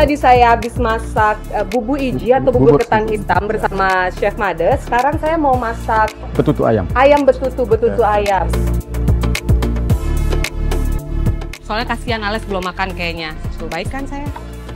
tadi saya habis masak eh, bumbu iji atau bubur Bubur. ketan hitam bersama Chef Made. Sekarang saya mau masak Betutu ayam. ayam betutu betutu Ya. ayam. Soalnya kasihan Alex belum makan kayaknya. Tuh, baik kan saya?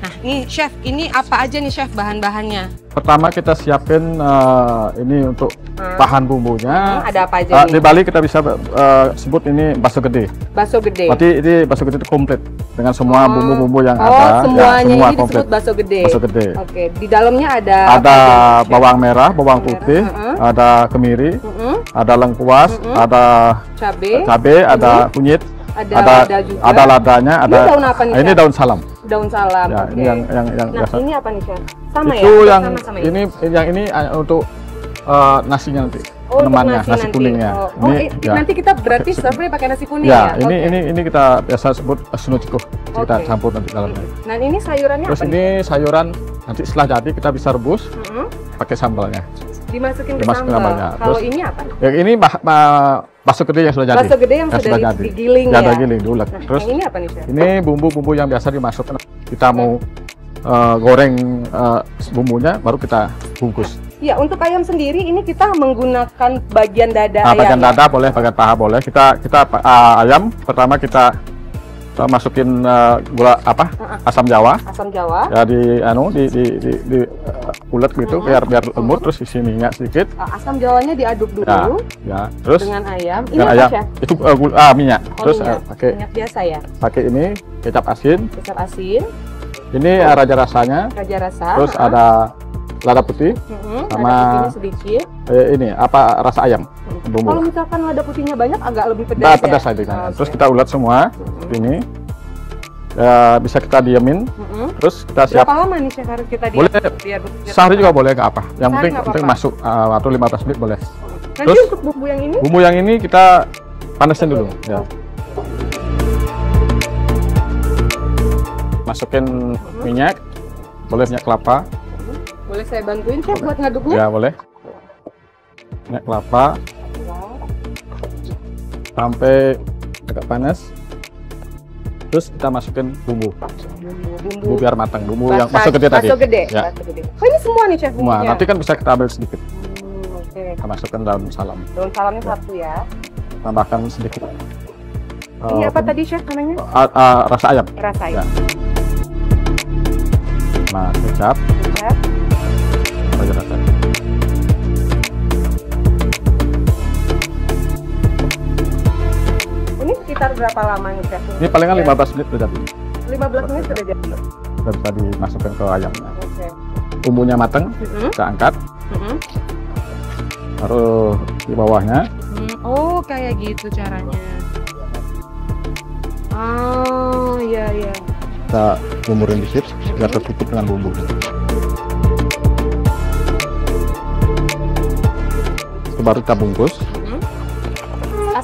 Nah, ini chef, ini apa aja nih chef bahan-bahannya? Pertama kita siapin eh, ini untuk Hmm. bahan bumbunya. Hmm, ada apa aja nih? di Bali kita bisa eh, sebut ini bakso gede. Bakso gede. Berarti ini bakso gede itu komplit dengan semua Oh. bumbu-bumbu yang oh, ada. ya, semuanya semua ini disebut bakso gede. Bakso gede. Oke, di dalamnya ada Ada aja bawang merah, bawang Bawang putih, merah, uh-uh. ada kemiri, Mm-mm, ada lengkuas, Mm-mm. ada cabe, cabai, ada kunyit, ada ada lada juga. ada ladanya, Ini ada daun apa nih, ini daun salam. daun salam. Ya, oke. ini yang yang yang Nah, biasa. ini apa nih chef? Sama itu ya? yang sama, sama ini yang ini uh, untuk uh, nasinya nanti. Oh, penemannya, nasi, nasi, kuningnya. Oh, oh, Ini, i- ya. nanti kita berarti serve pakai nasi kuning Ya, ya? ini Oke. ini ini kita biasa sebut sunociko. Kita Oke. campur nanti dalamnya. Nah, ini sayurannya Terus apa ini sayuran nanti setelah jadi kita bisa rebus nih? Mm-mm. pakai sambalnya. Dimasukin ke Dimasukin sambal. sambalnya. Kalau ini apa? Yang ini bah, bah- bakso gede yang sudah jadi. Bakso gede yang sudah di- digiling ya. ya? digiling diulek. Nah, Terus yang ini apa nih chef? ini bumbu-bumbu yang biasa dimasukkan. Kita mau uh, goreng uh, bumbunya baru kita bungkus. Ya, untuk ayam sendiri ini kita menggunakan bagian dada Nah, ayam. bagian ya? dada boleh, bagian paha boleh. Kita kita uh, ayam pertama kita kita masukin uh, gula apa? Uh-uh. Asam Jawa. Asam Jawa. Ya di anu di di di, di uh, ulet gitu biar biar lembut terus isi minyak sedikit. Uh, Asam Jawanya diaduk dulu Ya, ya. Terus dengan ayam. Ini dengan apa ayam chef? itu uh, gula, ah, minyak. Oh, terus minyak. uh, pakai Minyak biasa ya. pakai ini kecap asin. Kecap asin, Ini uh, raja rasanya. raja rasa. Terus uh-uh. ada lada putih. Mm-mm, sama- lada sedikit. Eh, ini apa rasa ayam Kalau bumbu. misalkan lada putihnya banyak agak lebih pedas Nah, ya. pedas aja. Oh, Terus oke. kita ulat semua Mm-mm. ini. Ya, bisa kita diamin. Mm-mm. Terus kita siap Berapa lama nih chef harus kita diam? Boleh, biar, biar sehari juga boleh nggak apa. Yang Sehari penting penting apa-apa. masuk uh, waktu 15 menit boleh. Nanti Terus- untuk bumbu yang ini Bumbu yang ini kita panasin dulu. Ya. Masukin minyak. Boleh minyak kelapa. boleh saya bantuin chef buat ngaduknya? Ya boleh. Minyak kelapa sampai agak panas. Terus kita masukin bumbu. Bumbu, Bumbu bumbu. biar matang. Bumbu yang bakso gede tadi. bakso gede, Ya. bakso gede. Oh ini semua nih chef Semua. Nanti kan bisa kita ambil sedikit. Hmm, Oke. Kita masukkan daun salam. Daun salamnya satu ya. Tambahkan sedikit. Ini eh, apa tadi chef namanya? ah, ah, rasa ayam. Rasa Ya. ya. Nah, kecap. Raja rasa. Berapa lama nih chef? Ini palingan Ya. 15 menit sudah jadi. 15 menit sudah jadi. Sudah bisa dimasukkan ke ayamnya. Oke. Bumbunya matang, Mm-mm, kita angkat. mm-mm. Taruh di bawahnya. Hmm, Oh kayak gitu caranya. Oh iya iya. Kita bumburin dikit biar tertutup dengan bumbu. Baru kita bungkus.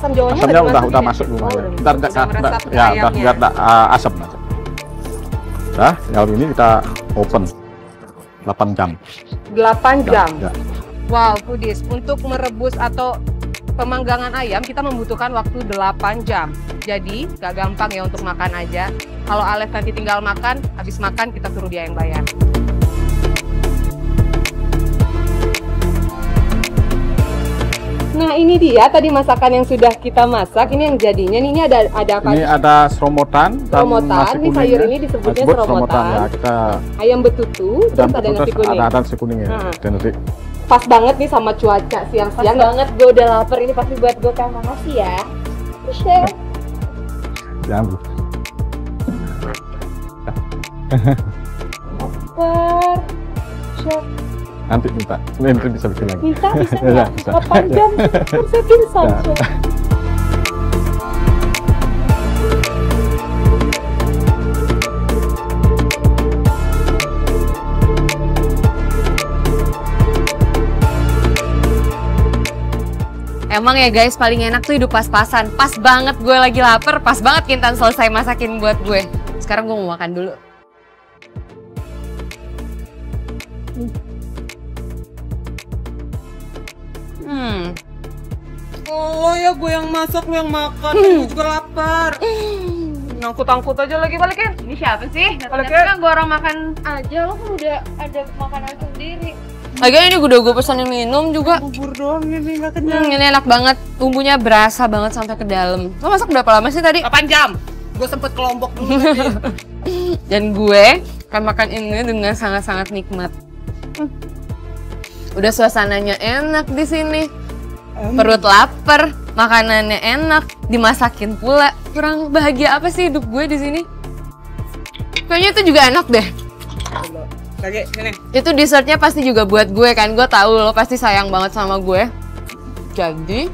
Asam jawanya Asamnya udah udah ya? masuk Oh, bumbunya. udah Ntar nggak ya udah nggak, ah, asam. Nah, yang ini kita open 8 jam. 8 jam. Ya. Wow, foodies. Untuk merebus atau pemanggangan ayam kita membutuhkan waktu 8 jam. Jadi gak gampang ya untuk makan aja. Kalau Alex nanti tinggal makan, habis makan kita suruh dia yang bayar. Nah ini dia tadi masakan yang sudah kita masak. Ini yang jadinya. Nih, Ini ada ada apa? Ini ada seromotan dan Seromotan. nasi Ini kuningnya. sayur ini disebutnya Disebut seromotan. Ya, kita Ayam betutu. dan Terus ada nasi kuning. ada, ada nasi kuningnya. Dan nanti Pas banget nih sama cuaca Pas siang-siang. banget gue udah lapar ini pasti buat gue kan makasih ya. Chef. diambil. Lapar. Chef. Nanti minta. Nanti bisa bikin lagi. Minta bisa Ya, nggak? bisa. 8 jam kan saya pingsan Ya. Chef. Emang ya guys, paling enak tuh hidup pas-pasan. Pas banget gue lagi lapar, pas banget Kintan selesai masakin buat gue. Sekarang gue mau makan dulu. Hmm. Oh ya gue yang masak, gue yang makan. Gue juga lapar. Ngangkut-angkut aja lagi balikin. Ini siapa sih? Balikin. Kan gue orang makan. Aja lo kan udah ada makanan sendiri. Lagian ini udah gue pesanin minum juga. Bubur doang ini nggak Hmm, ini enak banget. Bumbunya berasa banget sampai ke dalam. Lo masak berapa lama sih tadi? 8 jam. Gue sempet kelompok dulu tadi. Dan gue akan makan ini dengan sangat-sangat nikmat. Hmm. Udah suasananya enak di sini. Perut lapar, makanannya enak, dimasakin pula. Kurang bahagia apa sih hidup gue di sini? Kayaknya itu juga enak deh. Lagi sini. Itu dessertnya pasti juga buat gue kan. Gue tahu lo pasti sayang banget sama gue. Jadi,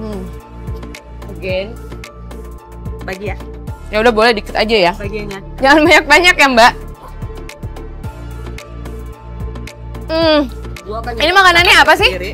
hmm, Again. Bagi ya, ya udah boleh dikit aja ya. bagiannya. Jangan banyak-banyak ya Mbak. Hmm, Ini makanannya apa sih? sendiri.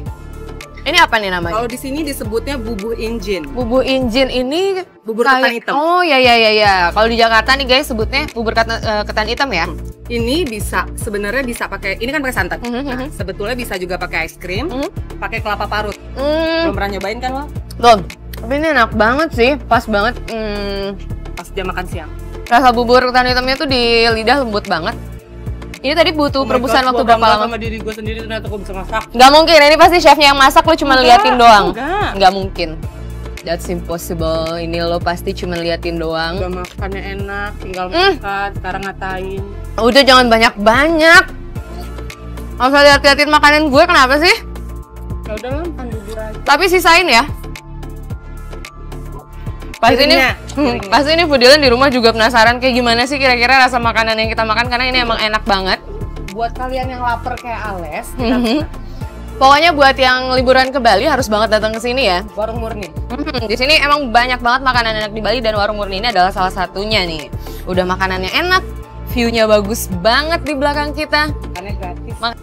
ini apa nih namanya? Kalau di sini disebutnya bubur injin. Bubur injin ini Bubur kayak- ketan hitam. Oh ya ya ya ya. Kalau di Jakarta nih guys sebutnya bubur ketan, eh, ketan hitam ya. Ini bisa sebenarnya bisa pakai ini kan pakai santan. Mhm, Nah, mhm. sebetulnya bisa juga pakai es krim, Mhm. pakai kelapa parut. Hmm, Belum pernah nyobain kan lo? belum. Tapi ini enak banget sih, pas banget. Hmm, Pas jam makan siang. rasa bubur ketan hitamnya tuh di lidah lembut banget. Ini tadi butuh perebusan waktu berapa lama? Oh Sama diri gue sendiri ternyata gue bisa masak. Nggak mungkin, ini pasti chefnya yang masak, lo cuma Enggak, liatin doang. enggak. Nggak mungkin. That's impossible. Ini lo pasti cuma liatin doang. Udah makannya enak, tinggal Hmm. makan, sekarang ngatain. Udah jangan banyak-banyak. Nggak usah lihat-liatin makanan gue, kenapa sih? Ya udah lah, makan bubur aja. Tapi sisain ya. Pasti ini, hmm, pasti ini Fudilan di rumah juga penasaran kayak gimana sih kira-kira rasa makanan yang kita makan karena ini emang enak banget. Buat kalian yang lapar kayak Ales, Mhm. Pokoknya buat yang liburan ke Bali harus banget datang ke sini ya. warung murni. Hmm, di sini emang banyak banget makanan enak di Bali dan warung murni ini adalah salah satunya nih. Udah makanannya enak, view-nya bagus banget di belakang kita. Makannya gratis. Ma-